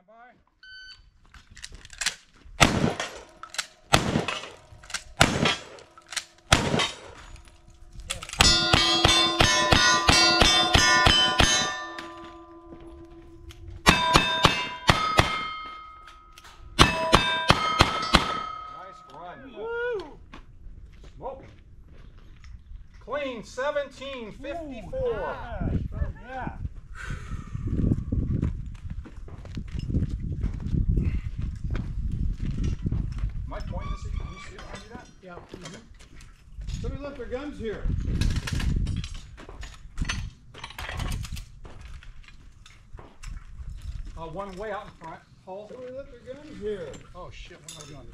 Stand by. Nice run. Woo! Smoking. Clean, seventeen fifty-four. Yeah. Somebody left their guns here. Uh, one way out in front. Paul. Somebody left their guns here. Oh shit, what am I doing?